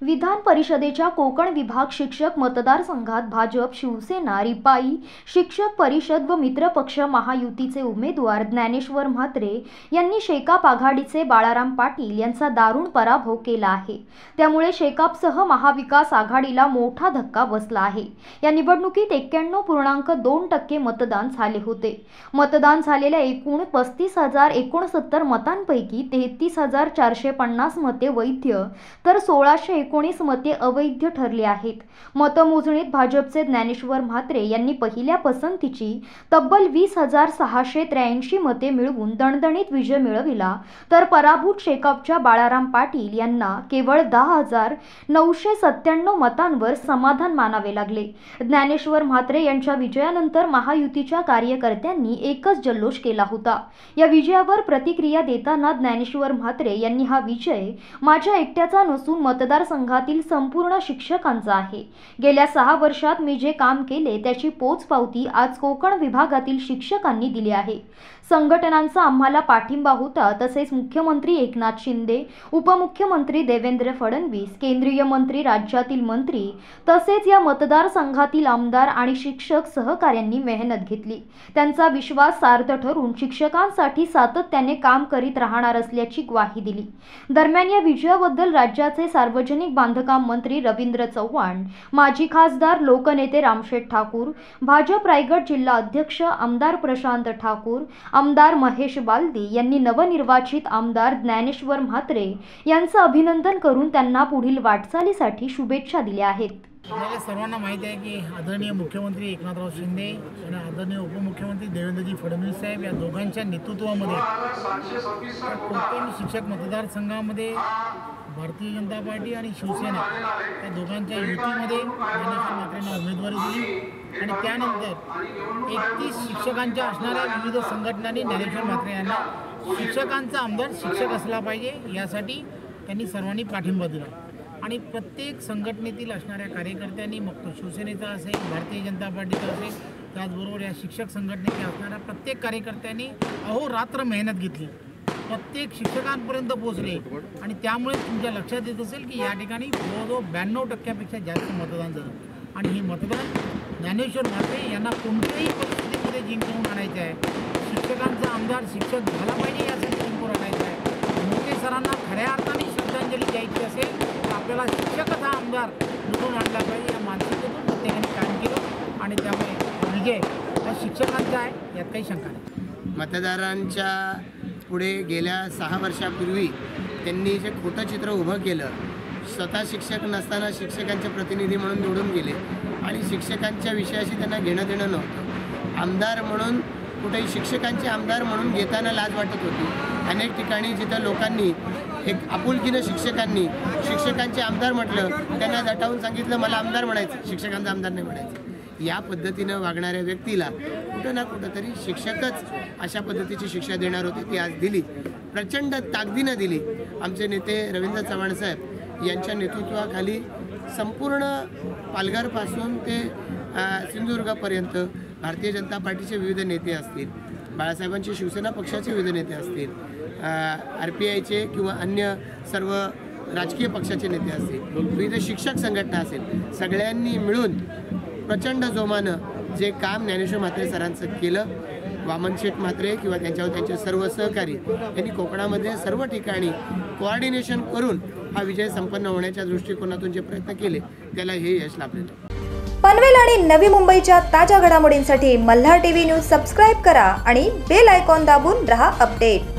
विधान परिषदेच्या कोकण विभाग शिक्षक मतदारसंघात भाजप शिवसेना रिपाई शिक्षक परिषद व मित्रपक्ष महायुतीचे उमेदवार ज्ञानेश्वर म्हात्रे यांनी शेकाप आघाडीचे बाळाराम पाटील यांचा दारुण पराभव केला आहे. त्यामुळे शेकापसह महाविकास आघाडीला मोठा धक्का बसला आहे. या निवडणुकीत एक्क्याण्णव पूर्णांक दोन टक्के मतदान झाले होते. मतदान झालेल्या एकूण पस्तीस हजार एकोणसत्तर मतांपैकी तेहतीस हजार चारशे पन्नास मते वैध तर सोळाशे एकोणीस मते अवैध ठरली आहेत. मतमोजणीत भाजपचे ज्ञानेश्वर म्हात्रे यांनी पहिल्या पसंतीची तब्बल वीस हजार सहाशे त्र्याऐंशी मते मिळवून दणदणीत विजय मिळविला. तर पराभूत शेकापच्या बाळाराम पाटील यांना केवळ दहा हजार नऊशे सत्त्याण्णव मतांवर समाधान मानावे लागले. ज्ञानेश्वर म्हात्रे यांच्या विजयानंतर महायुतीच्या कार्यकर्त्यांनी एकच जल्लोष केला होता. या विजयावर प्रतिक्रिया देताना ज्ञानेश्वर म्हात्रे यांनी हा विजय माझ्या एकट्याचा नसून मतदार मतदारसंघातील संपूर्ण शिक्षकांचा आहे. गेल्या सहा वर्षात मी जे काम केले त्याची पोचपावती आज कोकण विभागातील शिक्षकांनी दिली आहे. संघटनांचा आम्हाला पाठिंबा होता तसेच मुख्यमंत्री एकनाथ शिंदे उपमुख्यमंत्री देवेंद्र फडणवीस केंद्रीय मंत्री राज्यातील मंत्री तसेच या मतदारसंघातील आमदार आणि शिक्षक सहकाऱ्यांनी मेहनत घेतली. त्यांचा विश्वास सार्थ ठरून शिक्षकांसाठी सातत्याने काम करीत राहणार असल्याची ग्वाही दिली. दरम्यान या विजयाबद्दल राज्याचे सार्वजनिक सार्वजनिक बांधकाम मंत्री रवींद्र चव्हाण माजी खासदार लोकनेते रामशेठ ठाकूर भाजप रायगड जिल्हा अध्यक्ष आमदार प्रशांत ठाकूर आमदार महेश बालदी यांनी नवनिर्वाचित आमदार ज्ञानेश्वर म्हात्रे यांचं अभिनंदन करून त्यांना पुढील वाटचालीसाठी शुभेच्छा दिल्या आहेत. आपल्याला सर्वांना माहिती आहे की आदरणीय मुख्यमंत्री एकनाथराव शिंदे आणि आदरणीय उपमुख्यमंत्री देवेंद्रजी फडणवीस साहेब या दोघांच्या नेतृत्वामध्ये कोकण शिक्षक मतदारसंघामध्ये भारतीय जनता पार्टी आणि शिवसेना या दोघांच्या युतीमध्ये ज्ञानेश्वर म्हात्रेंना उमेदवारी दिली. आणि त्यानंतर एकतीस शिक्षकांच्या असणाऱ्या विविध संघटनांनी ज्ञानेश्वर म्हात्रे यांना शिक्षकांचा आमदार शिक्षक असला पाहिजे यासाठी त्यांनी सर्वांनी पाठिंबा दिला. आणि प्रत्येक संघटनेतील असणाऱ्या कार्यकर्त्यांनी मग तो शिवसेनेचा असेल भारतीय जनता पार्टीचा असेल त्याचबरोबर या शिक्षक संघटनेच्या असणाऱ्या प्रत्येक कार्यकर्त्यांनी अहोरात्र मेहनत घेतली. प्रत्येक शिक्षकांपर्यंत पोहोचले. आणि त्यामुळे तुमच्या लक्षात येत असेल की या ठिकाणी जवळजवळ ब्याण्णव टक्क्यापेक्षा जास्त मतदान झालं. आणि हे मतदान ज्ञानेश्वर म्हात्रे यांना कोणत्याही परिस्थितीमध्ये जिंकवून आणायचं आहे. शिक्षकांचा आमदार शिक्षक झाला पाहिजे यासाठी जिंकून आणायचं आहे. मोठे सरांना खऱ्या अर्थाने श्रद्धांजली द्यायची असेल तर आपल्याला शिक्षकच हा आमदार निवडून आणला पाहिजे या मानसिकतेतून. प्रत्येकाने काम केलं आणि त्यामुळे विजय हा शिक्षकांचा आहे यात काही शंका नाही. मतदारांच्या पुढे गेल्या सहा वर्षापूर्वी त्यांनी जे खोटं चित्र उभं केलं स्वतः शिक्षक नसताना शिक्षकांचे प्रतिनिधी म्हणून निवडून गेले आणि शिक्षकांच्या विषयाशी त्यांना घेणं देणं नव्हतं. आमदार म्हणून कुठेही शिक्षकांचे आमदार म्हणून घेताना लाज वाटत होती. अनेक ठिकाणी जिथं लोकांनी एक आपुलकीनं शिक्षकांनी शिक्षकांचे आमदार म्हटलं त्यांना दटावून सांगितलं मला आमदार म्हणायचं. शिक्षकांचा आमदार नाही म्हणायचं. या पद्धतीनं वागणाऱ्या व्यक्तीला कुठं ना कुठंतरी शिक्षकच अशा पद्धतीची शिक्षा देणार होती. ती आज दिली प्रचंड ताकदीनं दिली आमचे नेते रवींद्र चव्हाण साहेब यांच्या नेतृत्वाखाली संपूर्ण पालघरपासून ते सिंधुदुर्गापर्यंत भारतीय जनता पार्टीचे विविध नेते असतील बाळासाहेबांचे शिवसेना पक्षाचे विविध नेते असतील आर पी आयचे किंवा अन्य सर्व राजकीय पक्षाचे नेते असतील विविध शिक्षक संघटना असेल सगळ्यांनी मिळून प्रचंड जोमानं जे काम ज्ञानेश्वर म्हात्रे सरांचं केलं वामन शेठ म्हात्रे किंवा त्यांच्यावर त्यांचे सर्व सहकारी यांनी कोकणामध्ये सर्व ठिकाणी कोऑर्डिनेशन करून हा विजय संपन्न होण्याच्या दृष्टिकोनातून जे प्रयत्न केले त्याला हे यश लाभलेलं. पनवेल आणि नवी मुंबईच्या ताज्या घडामोडींसाठी मल्हार टीव्ही न्यूज सबस्क्राईब करा आणि बेल आयकॉन दाबून रहा अपडेट.